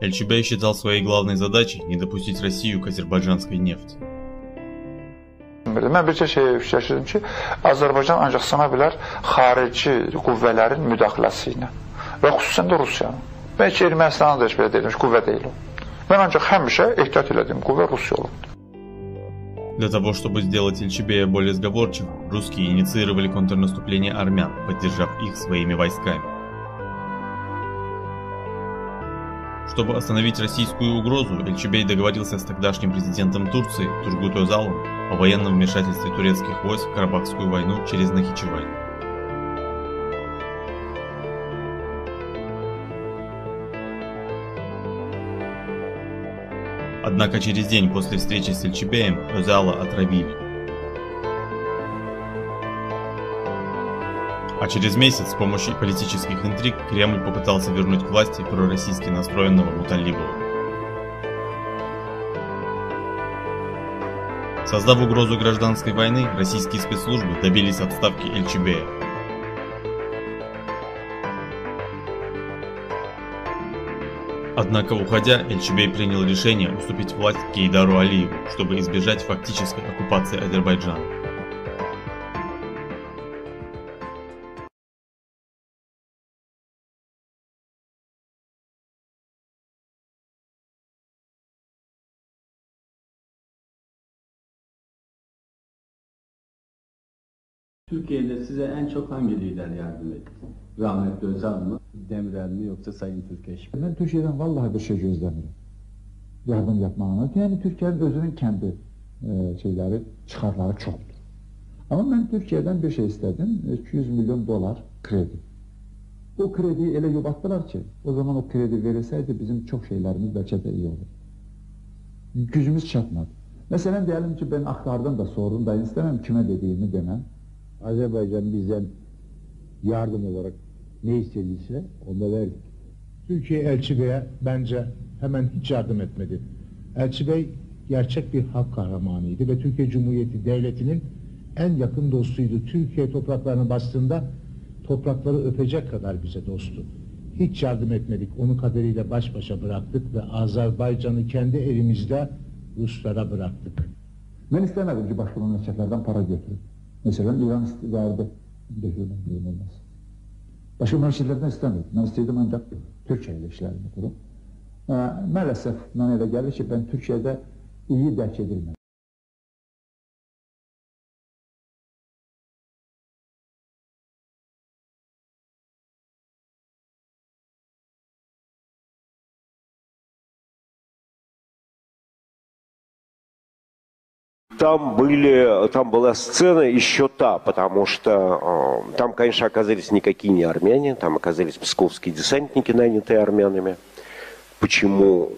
Эль-Чубяй считал своей главной задачей не допустить Россию к азербайджанской нефти. Mən bircə şeyə fikirləşirdim ki, Azərbaycan ancaq sına bilər xarici qüvvələrin müdaxiləsi ilə və xüsusən də Rusiyanın. Bəlkə Ermənistanın da heç belə deyilmiş qüvvə deyil o. Mən ancaq həmişə ehtiyat elədiyim qüvvə Rusiya olubdur. Для того, чтобы сделать Ильчебея более сговорчивым, русские инициировали контрнаступление армян, поддержав их своими войсками. Чтобы остановить российскую угрозу, Эльчебей договорился с тогдашним президентом Турции Тургут Özal'ом о военном вмешательстве турецких войск в Карабахскую войну через Нахичевань. Однако через день после встречи с Эльчебеем Özal'a отравили. А через месяц с помощью политических интриг Кремль попытался вернуть к власти пророссийски настроенного Муталибова. Создав угрозу гражданской войны, российские спецслужбы добились отставки Эльчебея. Однако, уходя, Эльчебей принял решение уступить власть Кейдару Алиеву, чтобы избежать фактической оккупации Азербайджана. Türkiye'de size en çok hangi lider yardım etti? Rahmetli Özal mı, Demirel mi yoksa Sayın Türkeş mi? Ben Türkiye'den vallahi bir şey gözlemiyorum. Yardım yapmağına. Yani Türkiye'nin özünün kendi e, şeyleri, çıkarları çoktur. Ama ben Türkiye'den bir şey istedim. 200 milyon dolar kredi. O krediyi ele yubattılar ki, o zaman o kredi verilseydi bizim çok şeylerimiz belki de iyi olur. Gücümüz çatmadı. Mesela diyelim ki ben aktardım da sordum da istemem kime dediğimi demem. Azerbaycan bizden yardım olarak ne istediyse onu da verdik. Türkiye Elçi Bey'e bence hemen hiç yardım etmedi. Elçi Bey gerçek bir halk kahramanıydı ve Türkiye Cumhuriyeti Devleti'nin en yakın dostuydu. Türkiye topraklarını bastığında toprakları öpecek kadar bize dostu. Hiç yardım etmedik. Onu kaderiyle baş başa bıraktık ve Azerbaycan'ı kendi elimizde Ruslara bıraktık. Ben istemedim ki başka memleketlerden para götürün. Mesela İran istihbarı dövüyorum diyemez. Başka mühendislerden istemedim. Ben istedim ancak Türkçe ile işlerdi durum. Maalesef bana da geldi ki ben Türkçe'de iyi dərk edilmədim. Там были, там была сцена еще та, потому что э, там, конечно, оказались никакие не армяне, там оказались псковские десантники, нанятые армянами. Почему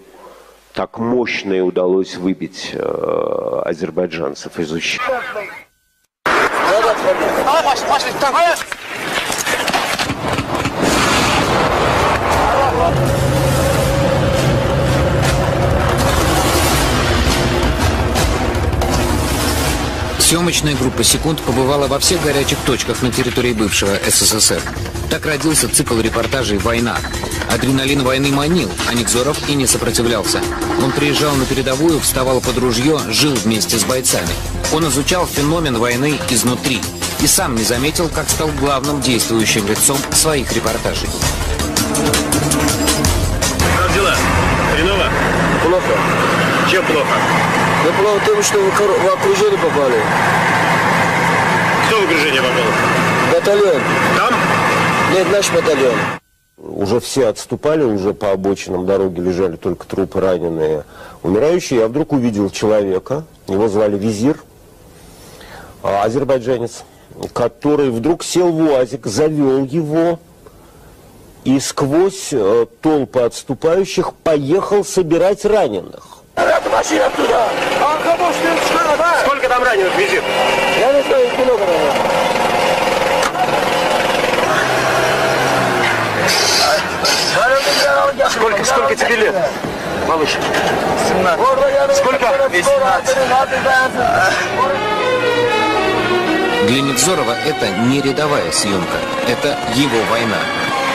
так мощно и удалось выбить э, азербайджанцев из ущелья? Съемочная группа «Секунд» побывала во всех горячих точках на территории бывшего СССР. Так родился цикл репортажей «Война». Адреналин войны манил, а Никзоров и не сопротивлялся. Он приезжал на передовую, вставал под ружье, жил вместе с бойцами. Он изучал феномен войны изнутри и сам не заметил, как стал главным действующим лицом своих репортажей. Как дела? Хреново? Плохо. Чем плохо? Да что в окру- в окружение попали. Кто в окружение попал? Батальон. Там? Нет, наш батальон. Уже все отступали, уже по обочинам дороги лежали только трупы раненые, умирающие. Я вдруг увидел человека, его звали Визир, а, азербайджанец, который вдруг сел в УАЗик, завел его и сквозь э, толпы отступающих поехал собирать раненых. Машина туда! Сколько там раненых визит? Я не знаю, много, наверное. Сколько, сколько тебе лет? Малыш. 17. Сколько? 18. Для Невзорова это не рядовая съемка, это его война.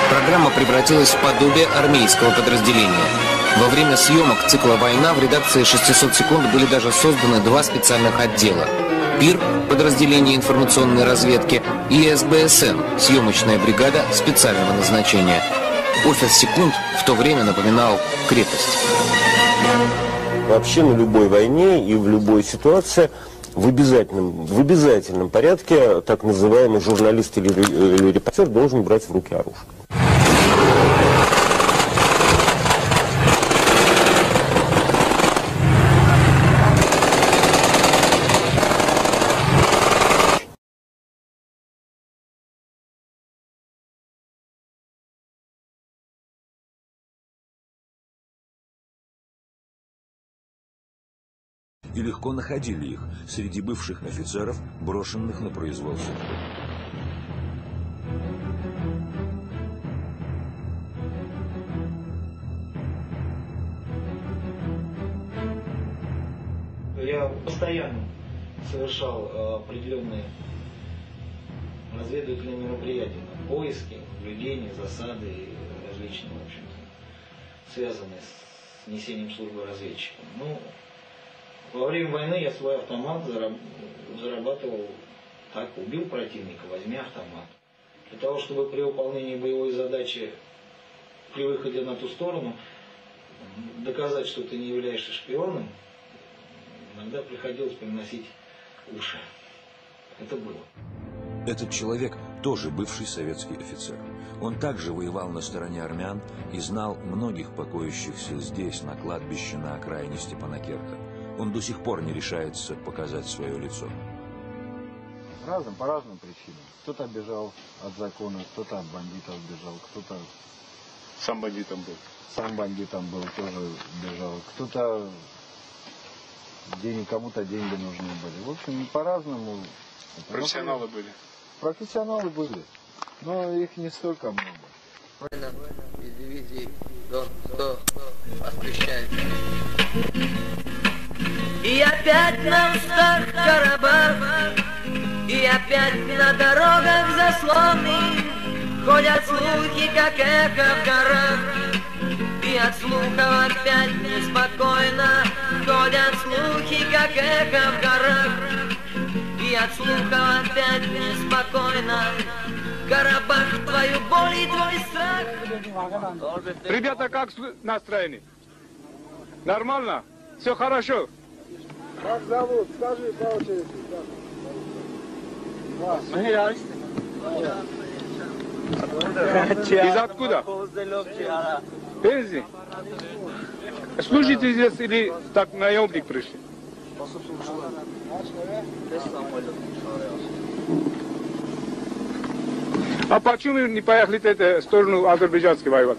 Программа превратилась в подобие армейского подразделения. Во время съемок цикла «Война» в редакции «600 секунд» были даже созданы два специальных отдела. ПИР, подразделение информационной разведки, и СБСН, съемочная бригада специального назначения. Офис «Секунд» в то время напоминал крепость. Вообще на любой войне и в любой ситуации в обязательном, в обязательном порядке так называемый журналист или, или репортер должен брать в руки оружие. И легко находили их среди бывших офицеров, брошенных на произвол судьбы. Я постоянно совершал э, определенные разведывательные мероприятия, поиски, наблюдения, засады и различные, в общем-то, связанные с несением службы разведчиком. Ну, во время войны я свой автомат зарабатывал так, убил противника, возьми автомат. Для того, чтобы при выполнении боевой задачи, при выходе на ту сторону, доказать, что ты не являешься шпионом, иногда приходилось приносить уши. Это было. Этот человек тоже бывший советский офицер. Он также воевал на стороне армян и знал многих покоящихся здесь, на кладбище на окраине Степанакерта. Он до сих пор не решается показать свое лицо. Разным, по разным причинам. Кто-то бежал от закона, кто-то от бандитов бежал, кто-то... Сам бандитом был. Сам бандитом был, тоже бежал. Кто-то денег, кому-то деньги нужны были. В общем, по-разному. Профессионалы были? Профессионалы были. Но их не столько много. Война из дивизии Дон 100 освещает. И опять на устах Карабах, И опять на дорогах заслоны Ходят слухи, как эхо в горах И от слухов опять неспокойно Ходят слухи, как эхо в горах И от слухов опять неспокойно Карабах, твою боль и твой страх Ребята, как настроены? Нормально? Все хорошо? Как зовут? Скажи по очереди. Вас. Из откуда? Пензи. Служите здесь или так наемник пришли? А почему не поехали в сторону азербайджанской воевать?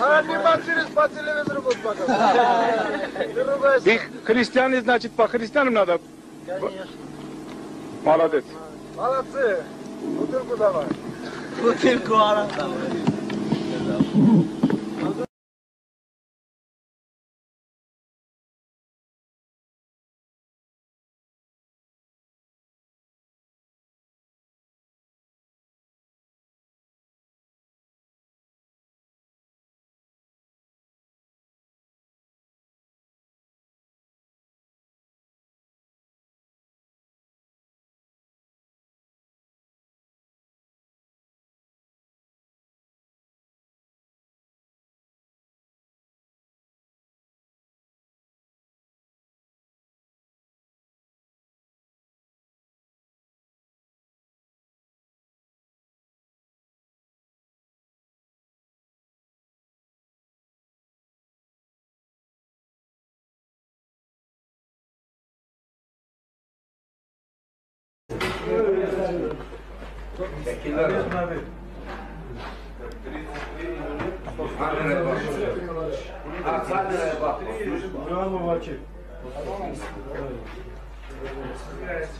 А, через по телевизору будут показывать. Вы христиане, значит, по христианам надо? Конечно. Молодец. Молодцы. Бутылку давай. Бутылку,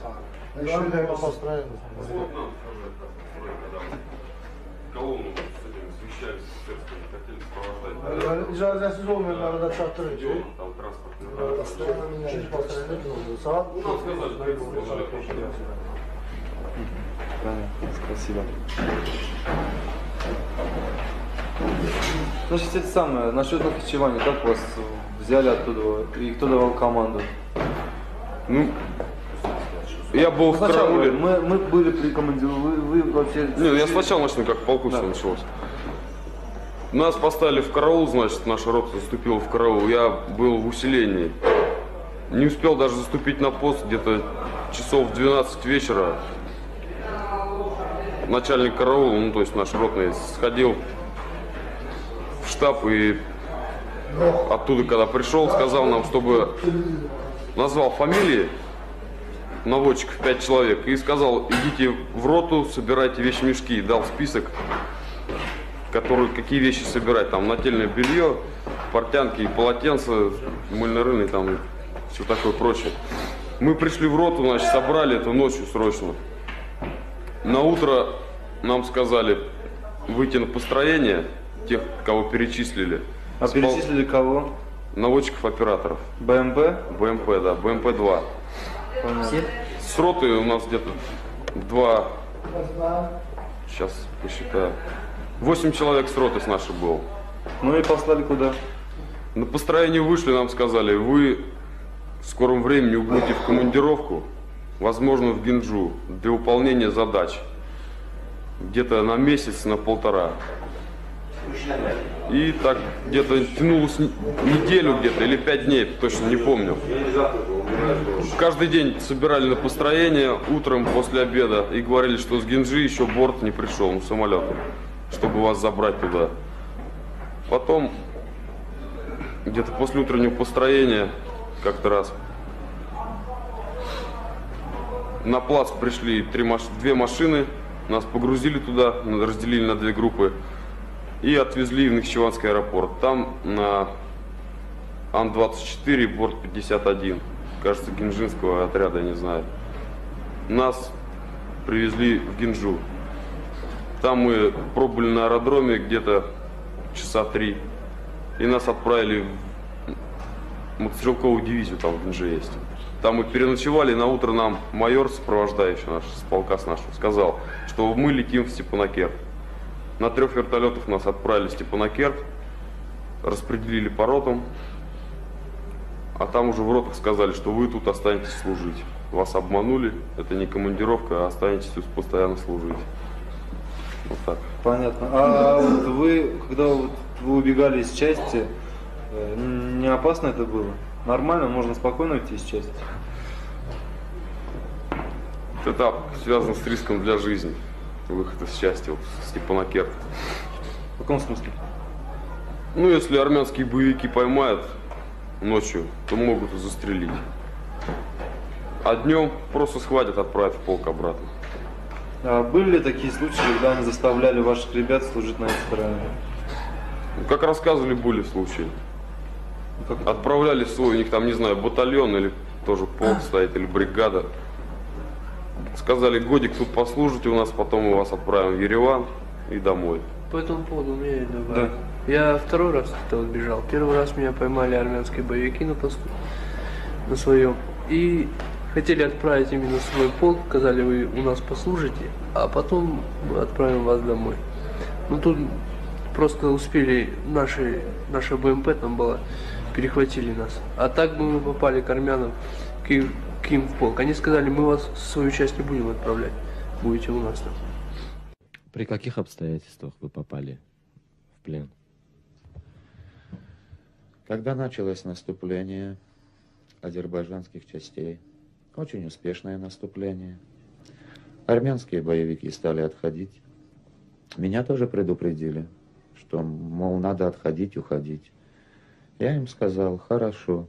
Алла. Еще построили. Колонну с этими свящами офицерскими хотели сопровождать. İcazəsiz olmayan arada çatdırın ki. Yok, там транспортный Çiz построили. Saat Ну, сказали, что это положили. Спасибо. Значит, это самое, насчет Нахичевани, как вас взяли оттуда и кто давал команду? Ну, я был в Сначала карауле. Мы, мы были при командировке, вы, вы вообще... Не, я сначала начну, как в полку все началось. Нас поставили в караул, значит, наша рота заступила в караул. Я был в усилении. Не успел даже заступить на пост где-то часов в 12 вечера. Начальник караула, ну то есть наш ротный, сходил в штаб и оттуда, когда пришел, сказал нам, чтобы назвал фамилии наводчиков, пять человек, и сказал, идите в роту, собирайте вещмешки. Дал список, которые, какие вещи собирать. Там нательное белье, портянки полотенца, мыльно-рыльные, там все такое прочее. Мы пришли в роту, значит, собрали это ночью срочно. На утро нам сказали выйти на построение тех, кого перечислили. А Спал- перечислили кого? Наводчиков операторов. БМП? БМП, да, БМП-2. Все? С роты у нас где-то два, сейчас посчитаю, восемь человек с роты с нашей было. Ну и послали куда? На построение вышли, нам сказали, вы в скором времени убудете в командировку, возможно, в Гинджу, для выполнения задач. Где-то на месяц, на полтора. И так где-то тянулось неделю где-то или пять дней, точно не помню. Каждый день собирали на построение утром после обеда и говорили, что с Гинджи еще борт не пришел, ну самолет, чтобы вас забрать туда. Потом где-то после утреннего построения как-то раз на плац пришли три маш... две машины, нас погрузили туда, разделили на две группы и отвезли в Нахичеванский аэропорт. Там на Ан-24 борт 51, кажется, гинжинского отряда, я не знаю. Нас привезли в Гинжу. Там мы пробыли на аэродроме где-то часа три. И нас отправили в мотострелковую дивизию, там в Гинже есть. Там мы переночевали, и на утро нам майор, сопровождающий наш, с полка с нашего, сказал, что мы летим в Степанакерт. На трех вертолетах нас отправили в Степанакерт, распределили по ротам, а там уже в ротах сказали, что вы тут останетесь служить. Вас обманули, это не командировка, а останетесь тут постоянно служить. Вот так. Понятно. А вот вы, когда вот вы убегали из части, э, не опасно это было? Нормально, можно спокойно уйти из части? Этот этап связан с риском для жизни. Выход из счастья, вот, Степанакерт. В каком смысле? Ну, если армянские боевики поймают ночью, то могут и застрелить. А днем просто схватят, отправят в полк обратно. А были ли такие случаи, когда они заставляли ваших ребят служить на этой стороне? Как рассказывали, были случаи. Отправляли свой, у них там, не знаю, батальон или тоже полк стоит, или бригада. Сказали, годик тут послужите у нас, потом мы вас отправим в Ереван и домой. По этому поводу у меня есть добавить. Я второй раз это убежал. Первый раз меня поймали армянские боевики на посту, на своем. И хотели отправить именно в свой полк, сказали, вы у нас послужите, а потом мы отправим вас домой. Ну тут просто успели наши, наша БМП там была, перехватили нас. А так бы мы попали к армянам, к, им- к им в полк. Они сказали, мы вас в свою часть не будем отправлять, будете у нас там. При каких обстоятельствах вы попали в плен? Когда началось наступление азербайджанских частей, очень успешное наступление, армянские боевики стали отходить. Меня тоже предупредили, что, мол, надо отходить, уходить. Я им сказал, хорошо,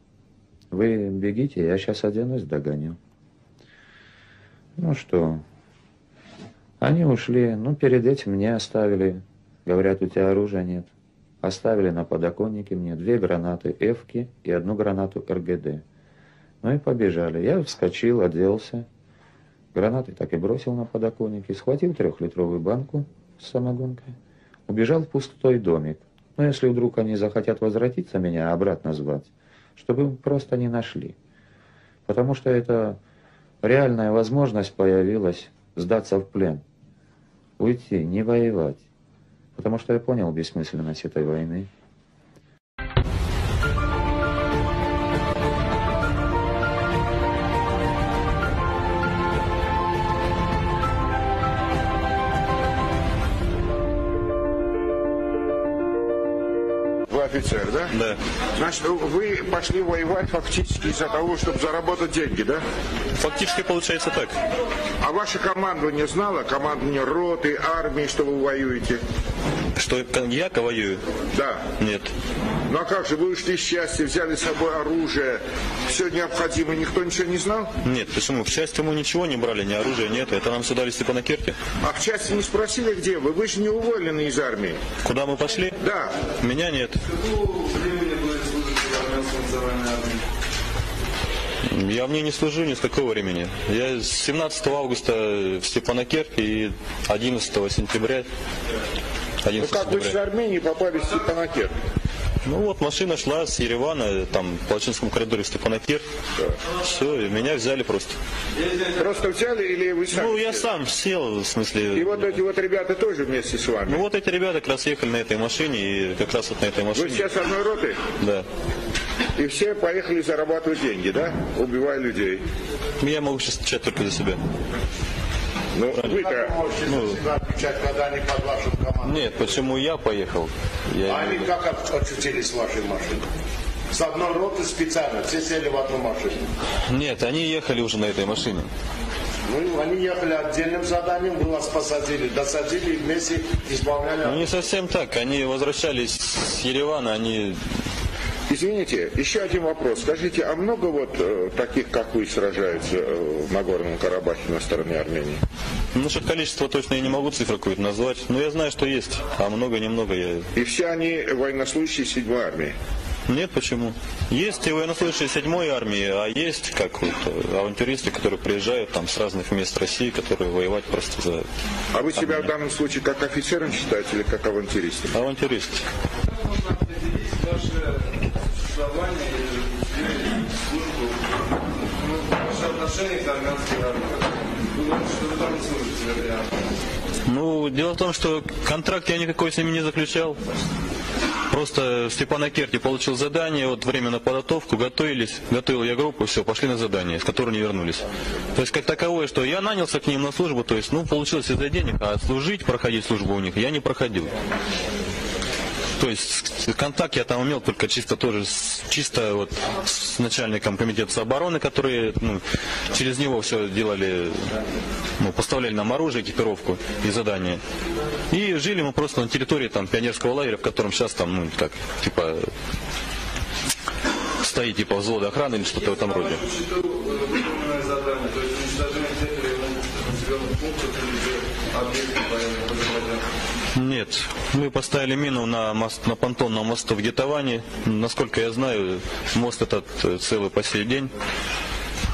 вы бегите, я сейчас оденусь, догоню. Ну что, они ушли, ну, перед этим мне оставили, говорят, у тебя оружия нет. Оставили на подоконнике мне две гранаты Эвки и одну гранату РГД. Ну и побежали. Я вскочил, оделся. Гранаты так и бросил на подоконнике. Схватил трехлитровую банку с самогонкой. Убежал в пустой домик. Но если вдруг они захотят возвратиться, меня обратно звать, чтобы просто не нашли. Потому что это реальная возможность появилась сдаться в плен. Уйти, не воевать. Потому что я понял бессмысленность этой войны. Офицер, да? Да. Значит, вы пошли воевать фактически из-за того, чтобы заработать деньги, да? Фактически получается так. А ваше командование знало, командование роты, армии, что вы воюете? Что я воюю? Да. Нет. Ну а как же, вы ушли с счастья, взяли с собой оружие, все необходимое, никто ничего не знал? Нет, почему? К счастью, мы ничего не брали, ни оружия нет. Это нам сюда дали Степанакерте. А в части не спросили, где вы? Вы же не уволены из армии. Куда мы пошли? Да. Меня нет. Я в ней не служу ни с какого времени. Я с 17 августа в Степанакерте и 11 сентября. 11 ну как вы сентября. с Армении попали в Степанакерт? Ну вот машина шла с Еревана, там, в Палачинском коридоре Степанакер. Все, и меня взяли просто. Просто взяли или вы сами? Ну, я сели? сам сел, в смысле... И вот эти вот ребята тоже вместе с вами? Ну вот эти ребята как раз ехали на этой машине, и как раз вот на этой Вы машине... сейчас одной роты? Да. И все поехали зарабатывать деньги, да? Убивая людей. Я могу сейчас отвечать только за себя. Ну, вы-то... Ну, отвечать, когда они под вашим командой. нет, почему я поехал? Я А они виду- как очутились в вашей машине? С одной роты специально, все сели в одну машину. Нет, они ехали уже на этой машине. Ну, они ехали отдельным заданием, вы вас посадили, досадили и вместе исполняли. Ну не совсем так. Они возвращались с Еревана, они... Извините, еще один вопрос. Скажите, а много вот э, таких, как вы, сражаются э, в Нагорном Карабахе на стороне Армении? Ну, Насчет количества точно я не могу цифру какую-то назвать, но я знаю, что есть, а много-немного я... И все они военнослужащие седьмой армии? Нет, почему? Есть и военнослужащие седьмой армии, а есть как вот э, авантюристы, которые приезжают там с разных мест России, которые воевать просто за... А вы себя в данном случае как офицером считаете или как авантюристом? Авантюрист. Ваше и службу, ну, ваше отношение к армянской армии. Вы говорите, что вы там служите армии. Ну, дело в том, что контракт я никакой с ними не заключал. Просто в Степанакерте получил задание, вот время на подготовку, готовились, готовил я группу, все, пошли на задание, с которой не вернулись. То есть как таковое, что я нанялся к ним на службу, то есть, ну, получилось из-за денег, а служить, проходить службу у них я не проходил. То есть контакт я там имел только чисто тоже с, чисто вот с начальником комитета обороны, которые ну, через него все делали, ну, поставляли нам оружие, экипировку и задания. И жили мы просто на территории там пионерского лагеря, в котором сейчас там, ну, так, типа, стоит типа взвода охраны или что-то в этом роде. Считал э, Нет, мы поставили мину на, мост, на понтонном мосту в Гетоване. Насколько я знаю, мост этот э, целый по сей день.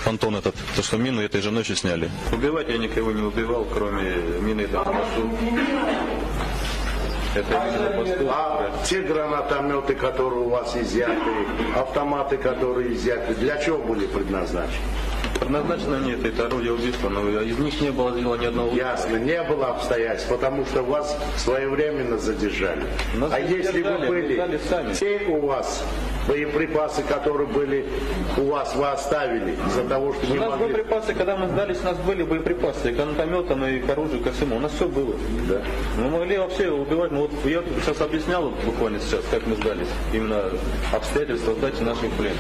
Понтон этот, то что мину этой же ночью сняли. Убивать я никого не убивал, кроме мины этого мосту. Это именно посту. А те гранатометы, которые у вас изъяты, автоматы, которые изъяты, для чего были предназначены? Предназначено нет, это орудие убийства, но из них не было сделано ни одного убийства. Ясно, не было обстоятельств, потому что вас своевременно задержали. Нас а если мы были сами. те у вас боеприпасы, которые были у вас, вы оставили из-за того, что У не нас могли... боеприпасы, когда мы сдались, у нас были боеприпасы, и к гранатометам, и к оружию, ко всему. У нас все было. Да. Мы могли вообще убивать, ну вот я сейчас объяснял вот буквально сейчас, как мы сдались. Именно обстоятельства сдачи наших плен.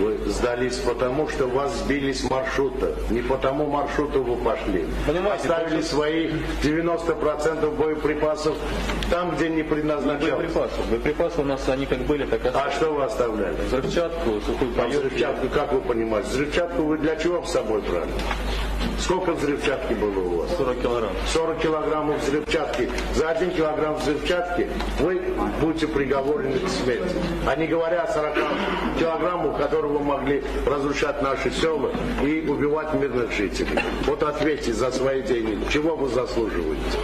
Вы сдались потому, что вас сбили с маршрута. Не по тому маршруту вы пошли. Понимаете, Оставили свои 90% боеприпасов там, где не предназначалось. Боеприпасы. Боеприпасы у нас, они как были, так и А остались. что вы оставляли? Взрывчатку, сухую А взрывчатку, как вы понимаете? Взрывчатку вы для чего с собой брали? Сколько взрывчатки было у вас? 40 килограмм. 40 килограммов взрывчатки. За один килограмм взрывчатки вы будете приговорены к смерти. А не говоря о 40 килограммах, которые вы могли разрушать наши села и убивать мирных жителей. Вот ответьте за свои деньги. Чего вы заслуживаете?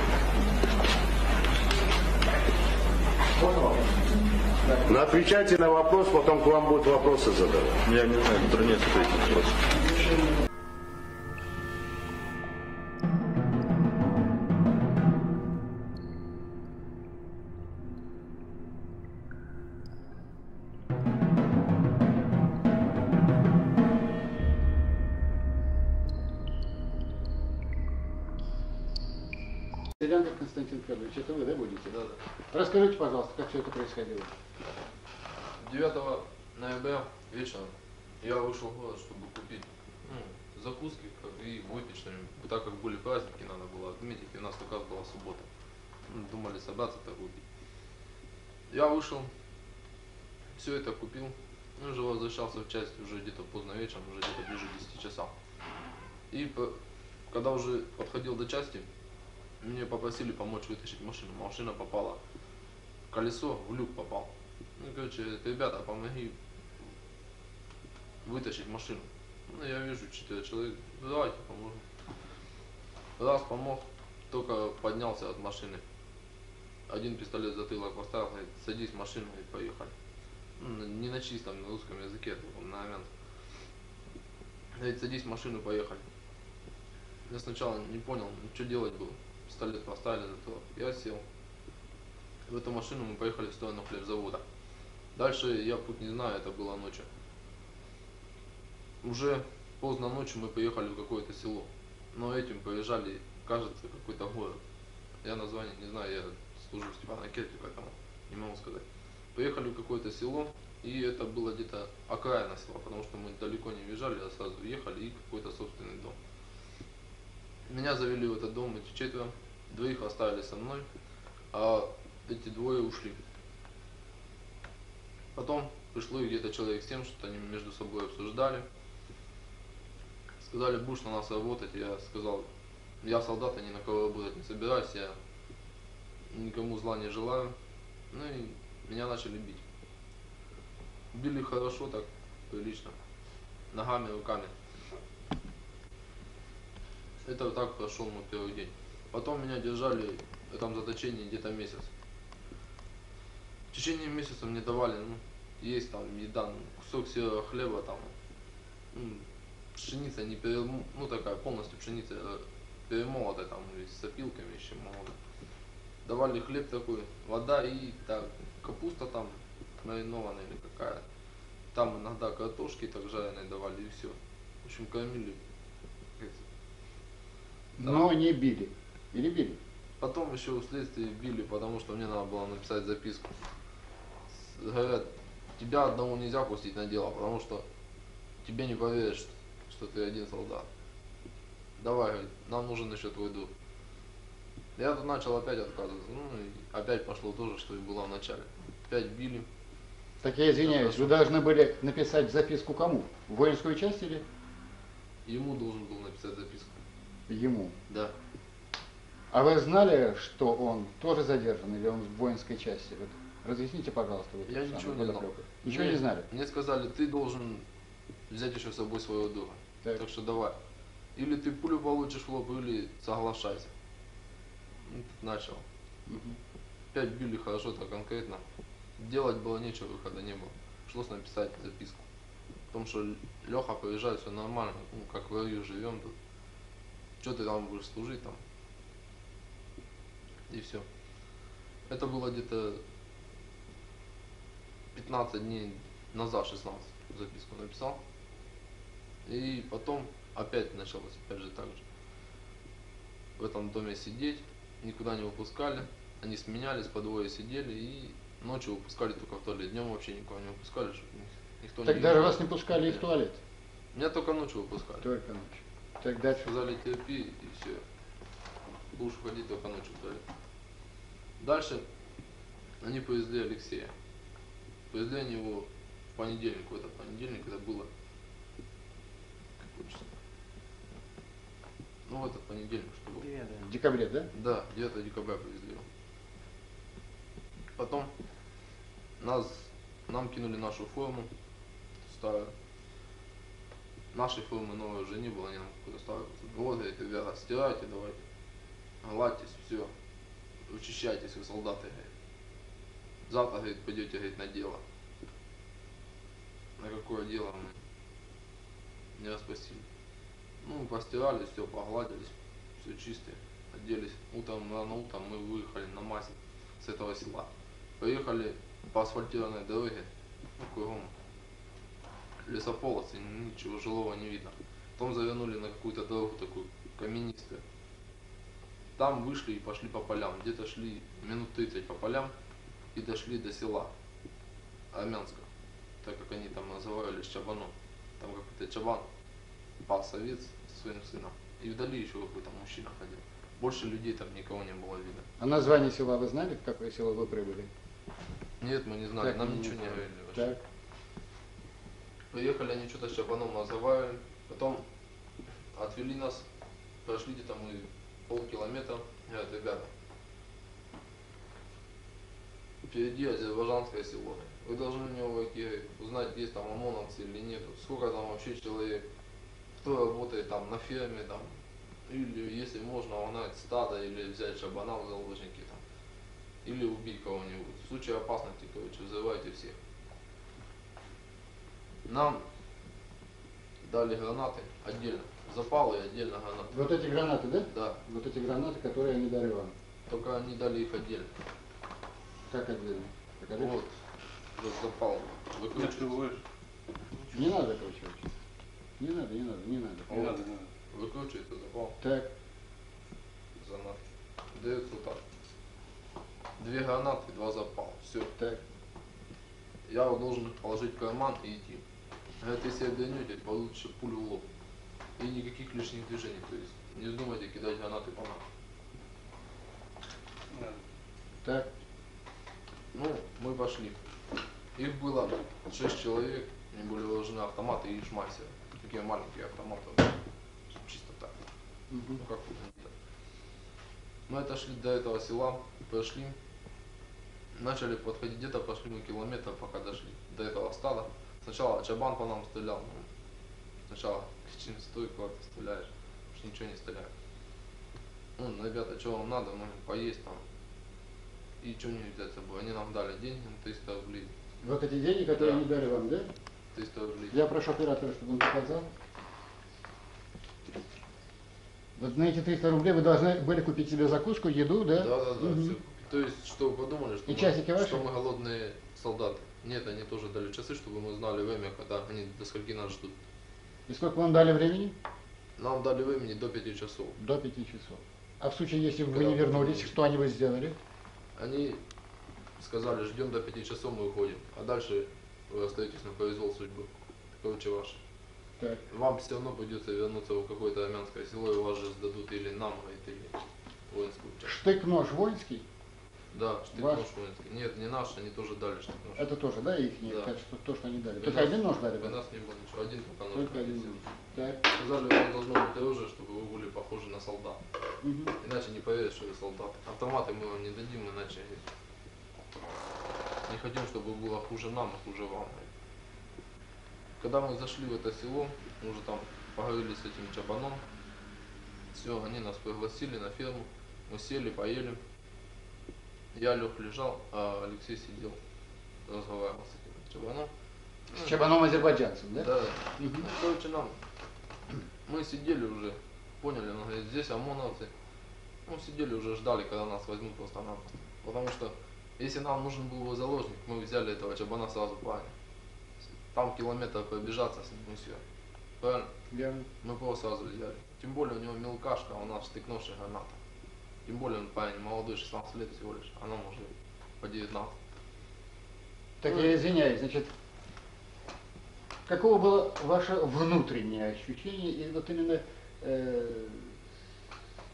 Но отвечайте на вопрос, потом к вам будут вопросы задавать. Я не знаю, труднее ответить просто. Расскажите, пожалуйста, как все это происходило. 9 ноября вечером я вышел в город, чтобы купить ну, закуски как, и что-нибудь. Так как были праздники, надо было отметить, и у нас как раз была суббота. Думали собраться так выпить. Я вышел, все это купил, ну, уже возвращался в часть уже где-то поздно вечером, уже где-то ближе к 10 часам. И когда уже подходил до части, мне попросили помочь вытащить машину. Машина попала, колесо в люк попал. Ну, короче, ребята, помоги вытащить машину. Ну, я вижу четыре человека, «Ну, давайте поможем. Раз помог, только поднялся от машины. Один пистолет затылок поставил, говорит, садись в машину и поехали. Ну, не на чистом на русском языке, только на армянском. Говорит, садись в машину, поехали. Я сначала не понял, ну, что делать было. Пистолет поставили затылок. Я сел. В эту машину мы поехали в сторону хлебзавода. Дальше я путь не знаю, это было ночью. Уже поздно ночью мы поехали в какое-то село. Но этим поезжали, кажется, какой-то город. Я название не знаю, я служу в Степанакерте, поэтому не могу сказать. Поехали в какое-то село, и это было где-то окраина села, потому что мы далеко не въезжали, а сразу въехали и какой-то собственный дом. Меня завели в этот дом, эти четверо, двоих оставили со мной, а эти двое ушли. Потом пришло где-то человек семь, что-то они между собой обсуждали. Сказали, будешь на нас работать, я сказал, я солдат, я ни на кого работать не собираюсь, я никому зла не желаю. Ну и меня начали бить. Били хорошо, так прилично. Ногами, руками. Это вот так прошел мой первый день. Потом меня держали в этом заточении где-то месяц. В течение месяца мне давали, ну, есть там еда, ну, кусок серого хлеба, там, ну, пшеница не перем... ну такая полностью пшеница э, перемолотая, там, с опилками еще молота. Давали хлеб такой, вода и так, капуста там маринованная или какая. Там иногда картошки так жареные давали и все. В общем, кормили. это, Но не били. Или били? Потом еще вследствие били, потому что мне надо было написать записку. Говорят, тебя одного нельзя пустить на дело, потому что тебе не поверят, что, что ты один солдат. Давай, говорит, нам нужен еще твой дух. Я тут начал опять отказываться. Ну и опять пошло то же, что и было в начале. Опять били. Так я извиняюсь, вы должны были написать записку кому? В воинскую часть или Ему должен был написать записку. ему? Да. А вы знали, что он тоже задержан или он в воинской части? Вот разъясните, пожалуйста. вот Я ничего самую не знал. Ничего Мне- не знали? Мне сказали, ты должен взять еще с собой своего друга. Так. что давай. Или ты пулю получишь в лоб, или соглашайся. Ну, тут начал. Опять били хорошо, так конкретно. Делать было нечего, выхода не было. Пришлось написать записку. О том, что Леха приезжает, все нормально, ну, как в раю живем тут. Что ты там будешь служить там? И все. Это было где-то 15 дней назад, 16, записку написал. И потом опять началось, опять же так же. В этом доме сидеть, никуда не выпускали. Они сменялись, по двое сидели и ночью выпускали только в туалет. Днем вообще никого не выпускали, чтобы ни- никто Так не даже вас не пускали и в туалет? Меня только ночью выпускали. Только ночью. Так дальше. Сказали терпи и все. Будешь ходить только ночью в туалет. Дальше они повезли Алексея. Повезли они его в понедельник, в этот понедельник это было. Какое число? Ну, в этот понедельник, что было. В декабре, да? Да, 9 декабря повезли его. Потом нас, нам кинули нашу форму старую. Нашей формы новой уже не было, они нам какую-то старую. Вот, говорит, ребята, стирайте давайте, гладьтесь, все, вычищайтесь, вы солдаты, говорит. Завтра, говорит, пойдете, говорит, на дело. На какое дело мы не расспросили. Ну, постирали, все, погладились, все чистое, оделись. Утром, рано утром мы выехали на массе с этого села. Поехали по асфальтированной дороге, ну, кругом лесополосы, ничего жилого не видно. Потом завернули на какую-то дорогу такую каменистую. там вышли и пошли по полям. Где-то шли минут 30 по полям и дошли до села Армянска, так как они там назывались Чабаном. Там какой-то Чабан пас овец со своим сыном. И вдали еще какой-то мужчина ходил. Больше людей там никого не было видно. А название села вы знали, в какое село вы прибыли? Нет, мы не знали, Так, нам ну, ничего не говорили вообще. Так. Поехали они что-то с Чабаном называли, потом отвели нас, прошли где-то мы полкилометра, говорят, ребята, впереди азербайджанское село. Вы должны в него войти, узнать, есть там ОМОНовцы или нет, сколько там вообще человек, кто работает там на ферме, там, или если можно угнать стадо или взять шабана в заложники там, или убить кого-нибудь. В случае опасности, короче, вызывайте всех. Нам дали гранаты отдельно, запалы отдельно гранаты. Вот эти гранаты, да? Да. Вот эти гранаты, которые они дали вам. Только они дали их отдельно. Как отдельно? Покажите. Вот запал. Выкручиваешь. Не надо закручивать. Не надо, не надо, не надо. Вот. Выкручивается запал. Так. Занат. Дается вот так. Две гранаты, два запала. Все. Так. Я его должен положить в карман и идти. Говорят, если обернетесь, получите пулю в лоб. И никаких лишних движений. То есть не вздумайте кидать гранаты по нам. Так. Ну, мы пошли. Их было шесть человек, они были вооружены автоматы и шмайсеры. Такие маленькие автоматы. Чисто так. Ну, как. Мы отошли до этого села, прошли. Начали подходить, где-то пошли мы километр, пока дошли до этого стада. Сначала Чабан по нам стрелял. ну, Сначала кричим, стой, куда ты стреляешь. Уж ничего не стреляю. Ну, ребята, что вам надо? Мы поесть там. И что-нибудь взять с собой. Они нам дали деньги на 300 рублей. Вот эти деньги, которые Да. они дали вам, да? 300 рублей. Я прошу оператора, чтобы он показал. Вот на эти 300 рублей вы должны были купить себе закуску, еду, да? Да, да, да. Всё. То есть, что вы подумали, что, И мы, часики ваши? что мы голодные солдаты. Нет, они тоже дали часы, чтобы мы знали время, когда они до скольки нас ждут. И сколько вам дали времени? Нам дали времени до 5 часов. До 5 часов. А в случае, если бы вы не вернулись. что они бы сделали? Они сказали, ждем до 5 часов, мы уходим. А дальше вы остаетесь на произвол судьбы. Короче, ваш. Так. Вам все равно придется вернуться в какое-то армянское село, и вас же сдадут или нам, или воинскую часть. Штык-нож воинский? Да, штык Ваш? нож воинский. Нет, не наш, они тоже дали штык нож. Это тоже, да, их Да. так что то, что они дали. Только нас- один нож дали? Вам? нас не было ничего, один только нож. Только один нож. Так. Сказали, у вас должно быть оружие, чтобы вы были похожи на солдат. Мгм. Иначе не поверят, что вы солдат. Автоматы мы вам не дадим, иначе не хотим, чтобы было хуже нам, а хуже вам. Когда мы зашли в это село, мы уже там поговорили с этим чабаном. Все, они нас пригласили на ферму. Мы сели, поели. Я лег лежал, а Алексей сидел, разговаривал с этим чабаном. С чабаном азербайджанцем, да? Да. Ну, короче, нам, мы сидели уже, поняли, он говорит, здесь ОМОНовцы. Ну, сидели уже, ждали, когда нас возьмут просто-напросто. Потому что, если нам нужен был бы заложник, мы взяли этого чабана сразу правильно. Там километр пробежаться с ним, и все. Правильно? Верно. Мы просто сразу взяли. Тем более у него мелкашка, а у нас штык-нож и граната. Тем более он парень молодой, 16 лет всего лишь, а нам уже по 19. Так Ну, я извиняюсь, значит, каково было ваше внутреннее ощущение и вот именно э,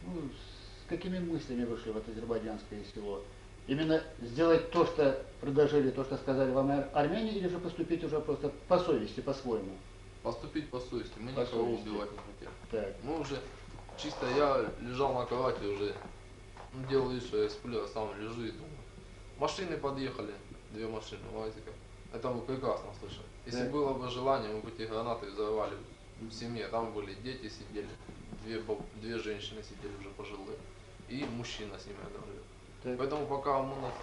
ну, с какими мыслями вышли в это азербайджанское село? Именно сделать то, что предложили, то, что сказали вам ар- армяне, или же поступить уже просто по совести, по-своему? Поступить по совести, мы По никого совести. убивать не хотели. Так. Мы уже, чисто я лежал на кровати уже, ну, делал вид, что я сплю, а сам лежу и думаю. Машины подъехали, две машины, УАЗиков. Это мы прекрасно слышали. Если Так. было бы желание, мы бы эти гранаты взорвали в семье. Там были дети сидели, две, баб- две женщины сидели уже пожилые, и мужчина с ними жил. Так. Поэтому пока мы нас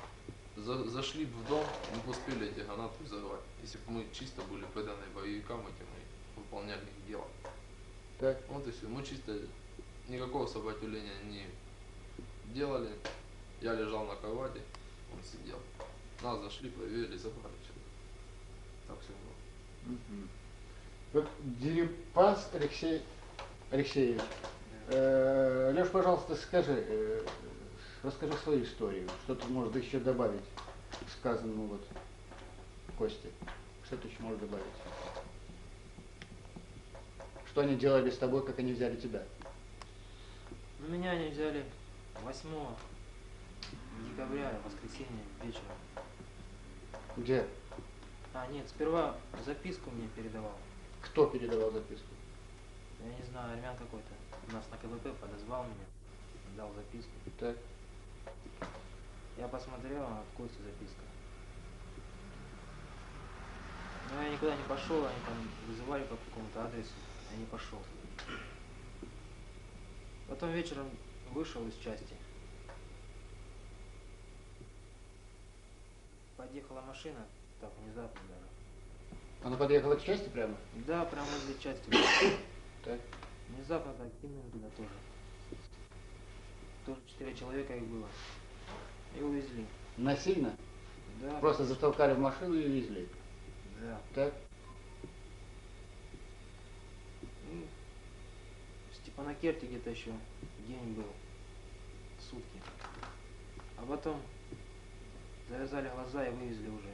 за- зашли в дом, мы успели эти гранаты взорвать. Если бы мы чисто были преданы боевикам этим и выполняли их дело. Так. Вот и все. Мы чисто никакого сопротивления не делали. Я лежал на кровати, он сидел. Нас зашли, проверили, забрали все. Так все было. Вот Дерипас Алексей Алексеевич, Э, Леш, пожалуйста, скажи, э, расскажи свою историю, что ты можешь еще добавить к сказанному вот Косте. Что ты еще можешь добавить? Что они делали с тобой, как они взяли тебя? Ну, меня они взяли 8 декабря, воскресенье, вечером. Где? А, нет, сперва записку мне передавал. Кто передавал записку? Я не знаю, армян какой-то. У нас на КВП подозвал меня, дал записку. Так. Я посмотрел, а в Косте записка. Но я никуда не пошел, они там вызывали по какому-то адресу, я не пошел. Потом вечером вышел из части. Подъехала машина, так внезапно даже. Она подъехала к части прямо? Да, прямо возле части. Так. Внезапно так кинули туда тоже. Четыре человека их было. И увезли. Насильно? Да. Просто затолкали в машину и везли? Да. Так? Ну, в Степанакерте где-то еще день был. Сутки. А потом завязали глаза и вывезли уже.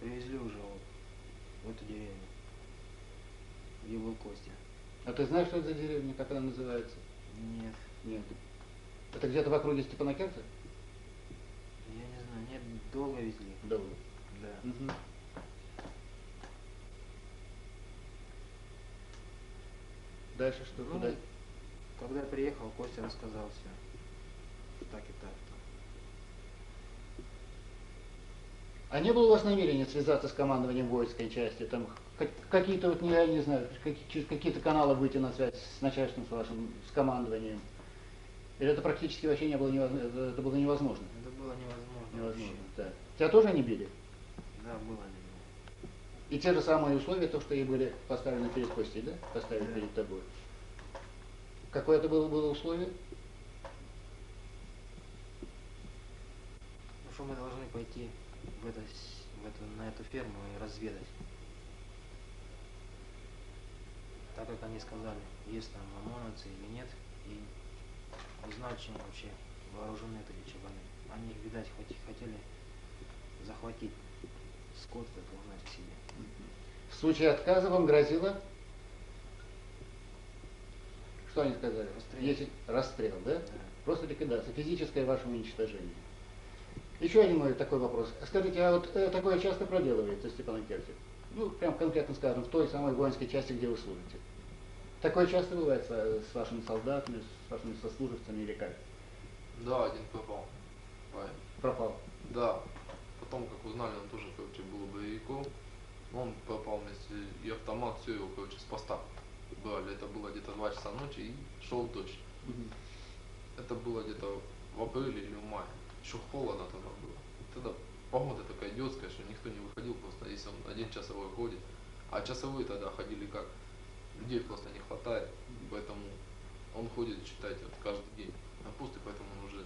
Привезли уже вот в эту деревню. Где был Костя. А ты знаешь, что это за деревня, как она называется? Нет. Нет. Это где-то в округе Степанакерта? Я не знаю, нет, долго везли. Долго. Да. Мгм. Дальше что? Ну, Куда? Когда я приехал, Костя рассказал все. Так и так. А не было у вас намерения связаться с командованием воинской части, там как- какие-то вот, не, я не знаю, какие-то каналы выйти на связь с начальством с вашим, с командованием? Или это практически вообще не было невозможно, это, это было невозможно? Это было невозможно. Невозможно, вообще. так. Тебя тоже они били? Да, было немного. И те же самые условия, то, что и были поставлены перед Костей, да? Поставили Да. перед тобой. Какое это было, было условие? Ну что мы должны пойти в это, в эту, на эту ферму и разведать. Так как они сказали, есть там ОМОНовцы или нет, и узнать, чем вообще вооружены эти чабаны. Они, видать, хоть, хотели захватить скот, как узнать к себе. В случае отказа вам грозило? Что они сказали? Расстрел. Если расстрел, да? Просто ликвидация, физическое ваше уничтожение. Еще один мой такой вопрос. Скажите, а вот э, такое часто проделывается в Степанакерте? Ну, прям конкретно скажем, в той самой воинской части, где вы служите. Такое часто бывает с, э, с вашими солдатами, с вашими сослуживцами или как? Да, один попал. Парень. Пропал. Да. Потом, как узнали, он тоже, короче, был боевиком. Он попал вместе, и автомат, все его, короче, с поста брали. Это было где-то 2 часа ночи, и шел дождь. Это было где-то в апреле или в мае. Еще холодно тогда было. Тогда погода такая идиотская, что никто не выходил просто, если он один часовой ходит. А часовые тогда ходили как? Людей просто не хватает, поэтому он ходит, читать вот каждый день на пост, и поэтому он уже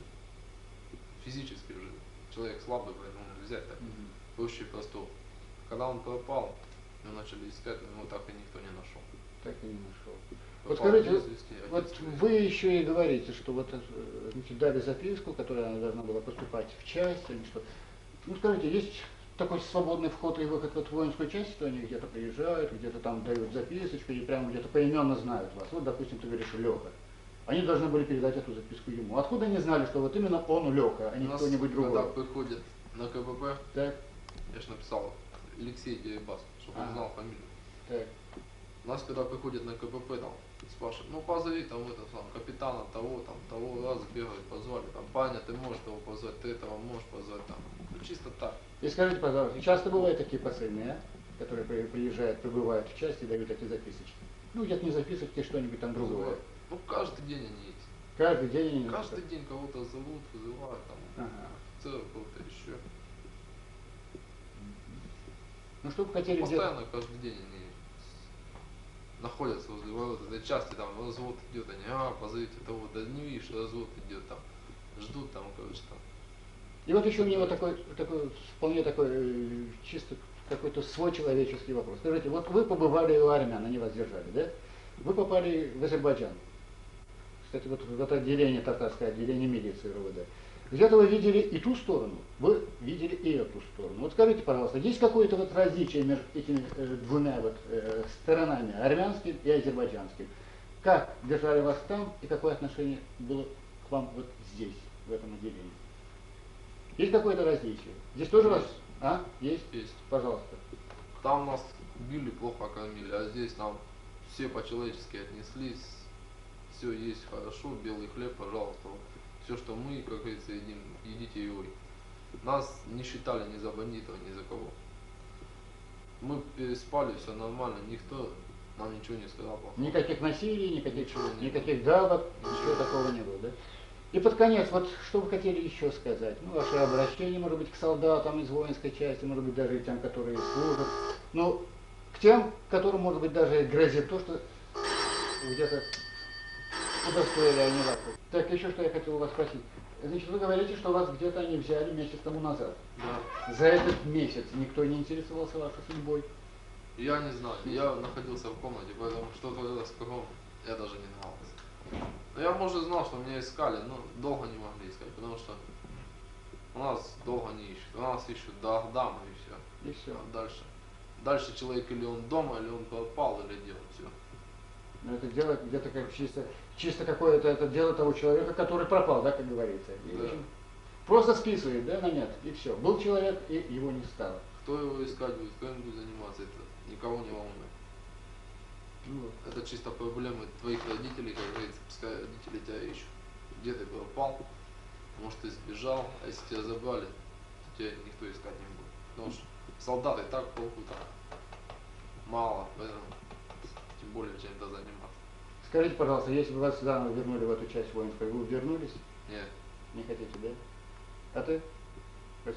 физически уже человек слабый, поэтому взять так проще и простого. Когда он пропал, мы начали искать, но его так и никто не нашел. Так и не нашел. Вот скажите, вот вы еще и говорите, что вот э, значит, дали записку, которая должна была поступать в часть, или что. Ну скажите, есть такой свободный вход и выход вот в воинскую часть, что они где-то приезжают, где-то там дают записочку, и прямо где-то поименно знают вас. Вот, допустим, ты говоришь Леха. Они должны были передать эту записку ему. Откуда они знали, что вот именно он Леха, а не кто-нибудь Когда другой? приходит на КПП, Так. я же написал Алексей Дерибас, чтобы он Ага. знал фамилию. Так. У нас, когда приходят на КПП, там, спрашивают, ну позови там это сам капитана того, там, того раза бегают, позвали, там, Паня, ты можешь того позвать, ты этого можешь позвать, там, ну, чисто так. И скажите, пожалуйста, часто бывают такие посыльные, а? которые при- приезжают, прибывают в часть и дают эти записочки? Ну, где-то не записочки, что-нибудь там другое. Ну, каждый день они есть. Каждый день они Каждый день кого-то зовут, вызывают, там, Ага. кого-то еще. Ну, что бы хотели где-то... Постоянно каждый день они находятся возле ворот этой части, там развод идет, они, а, позовите того, да не видишь, развод идет, там, ждут там, короче, там. И вот еще у вот такой, такой вполне такой э, чисто какой-то свой человеческий вопрос. Скажите, вот вы побывали у армян, они вас держали, да? Вы попали в Азербайджан. кстати, вот в это отделение, татарское отделение милиции РУВД. Где-то вы видели и ту сторону, вы видели и эту сторону. Вот скажите, пожалуйста, есть какое-то вот различие между этими э, двумя вот э, сторонами, армянским и азербайджанским? Как держали вас там и какое отношение было к вам вот здесь, в этом отделении? Есть какое-то различие? Здесь тоже вас... А? Есть? Есть. Пожалуйста. Там нас били, плохо кормили, а здесь нам все по-человечески отнеслись, все есть хорошо, белый хлеб, пожалуйста. Все, что мы, как говорится, едим, едите и вы. Нас не считали ни за бандитов, ни за кого. Мы переспали, все нормально, никто нам ничего не сказал. плохого. Никаких насилий, никаких, Ничего не никаких ничего такого не было, да? И под конец, вот что вы хотели еще сказать? Ну, ваше обращение, может быть, к солдатам из воинской части, может быть, даже тем, которые служат. Ну, к тем, которым, может быть, даже грозит то, что где-то удостоили они вас. Так, еще что я хотел у вас спросить. Значит, вы говорите, что вас где-то они взяли месяц тому назад. Да. За этот месяц никто не интересовался вашей судьбой? Я не знаю, я находился в комнате, поэтому что творилось в кругом, я даже не знал. Но я, может, знал, что меня искали, но долго не могли искать, потому что у нас долго не ищут. У нас ищут до Ахдама и все. И все. дальше. Дальше человек или он дома, или он пропал, или где он все. Но это дело где-то как чисто, чисто какое-то это дело того человека, который пропал, да, как говорится. И, Да. просто списывает, да, на нет, и все. Был человек, и его не стало. Кто его искать будет, кто им будет заниматься, это никого не волнует. Ну. Это чисто проблемы твоих родителей, как говорится, пускай родители тебя ищут. Где ты пропал, может ты сбежал, а если тебя забрали, то тебя никто искать не будет. Потому что солдаты так толку там мало, поэтому тем более чем-то заниматься. Скажите, пожалуйста, если бы вас заново вернули в эту часть воинскую, вы вернулись? Нет. Не хотите, да? А ты? Кось?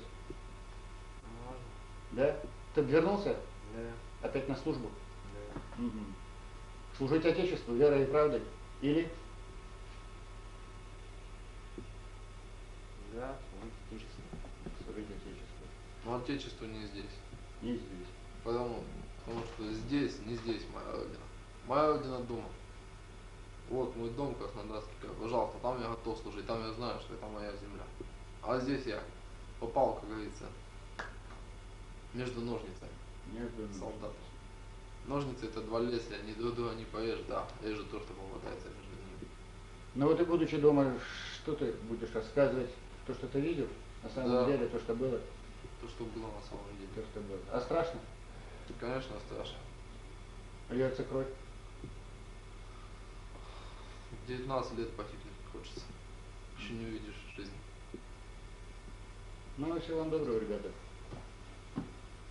Можно? Да? Ты вернулся? Да. Опять на службу? Да. Мгм. Служить Отечеству, верой и правдой? Или? Да, служить Отечеству. Служить Отечеству. Но отечество не здесь. Не здесь. Потому, потому что здесь, не здесь моя родина. Моя родина дома. Вот мой дом Краснодарский. Пожалуйста, там я готов служить, там я знаю, что это моя земля. А здесь я попал, как говорится, между ножницами. Между солдат. Ножницы это два они друг друга не порежут, да, режут то, что попадается между ними. Ну вот и будучи дома, что ты будешь рассказывать? То, что ты видел? На самом Да. деле, то, что было? То, что было на самом деле. То, что было. А страшно? Конечно, страшно. Льется кровь? В 19 лет погибнуть хочется. Еще не увидишь жизни. Ну, всего вам доброго, ребята.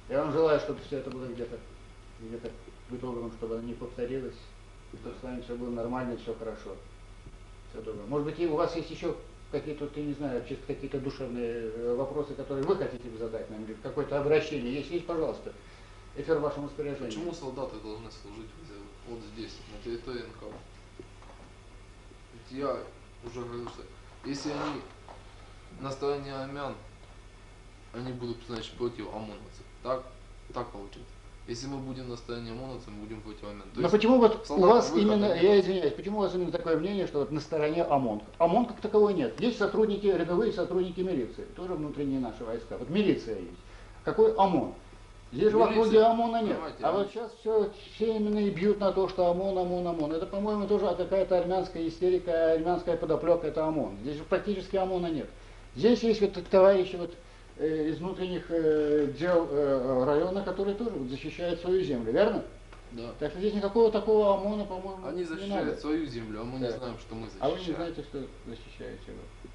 Я вам желаю, чтобы все это было где-то где-то в итоговом, чтобы оно не повторилось, чтобы с вами все было нормально, все хорошо. Все доброго. Может быть, и у вас есть еще какие-то, я не знаю, чисто какие-то душевные э, вопросы, которые вы хотите бы задать нам, или какое-то обращение. Если есть, пожалуйста, эфир в вашем распоряжении. Почему солдаты должны служить вот здесь, на территории НКВ? Ведь я уже говорил, что если они на стороне армян, они будут, значит, против ОМОНовцев. Так? Так получится. Если мы будем на стороне ОМОНовцев, мы будем против. То Но есть почему вот у вас именно, нет. я извиняюсь, почему у вас именно такое мнение, что вот на стороне ОМОН? ОМОН как таковой нет. Есть сотрудники, рядовые сотрудники милиции, тоже внутренние наши войска. Вот милиция есть. Какой ОМОН? Здесь же в округе ОМОНа нет. А вот сейчас все, все именно и бьют на то, что ОМОН, ОМОН, ОМОН. Это, по-моему, тоже какая-то армянская истерика, армянская подоплека, это ОМОН. Здесь же практически ОМОНа нет. Здесь есть вот товарищи вот, из внутренних э, дел э, района, которые тоже вот защищают свою землю, верно? Да. Так что здесь никакого такого ОМОНа, по-моему, Они не защищают надо. свою землю, а мы не Да. знаем, что мы А вы не защищаем. знаете, что защищаете вы.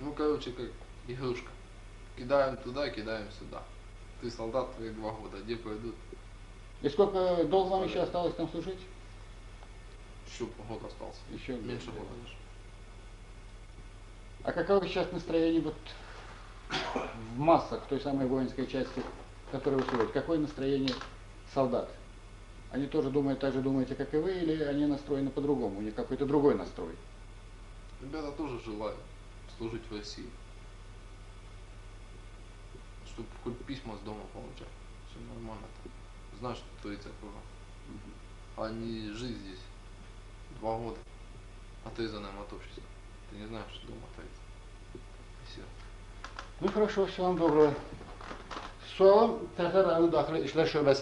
Ну, короче, как игрушка. Кидаем туда, кидаем сюда. Ты солдат, твои два года, где пойдут? И сколько долго вам еще осталось там служить? Еще год остался. Еще Меньше да. года. А какое сейчас настроение вот в массах, той самой воинской части, вы служите? Какое настроение солдат? Они тоже думают, так же думаете, как и вы, или они настроены по-другому? У них какой-то другой настрой? Ребята тоже желают служить в России. Чтобы хоть письма с дома получать. Все нормально. Знать, что творится кругом. А не жить здесь два года. отрезанным от общества. Ты не знаешь, что дома творится. Все. Ну хорошо, всего вам доброго. Sualım Tərtər rayonu daxili İşlər Şöbəsi